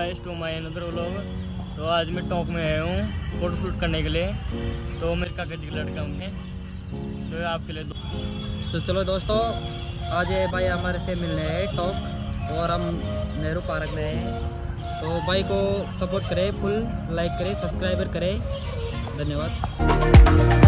Guys to my another vlog तो आज मैं टॉप में आया हूँ फ़ोटो शूट करने के लिए। तो मेरे कागज़ के लड़का हूँ तो आपके लिए तो चलो दोस्तों, आज ये भाई हमारे से मिलने हैं टॉक और हम नेहरू पार्क में हैं तो भाई को सपोर्ट करें फुल लाइक करें सब्सक्राइबर करें। धन्यवाद।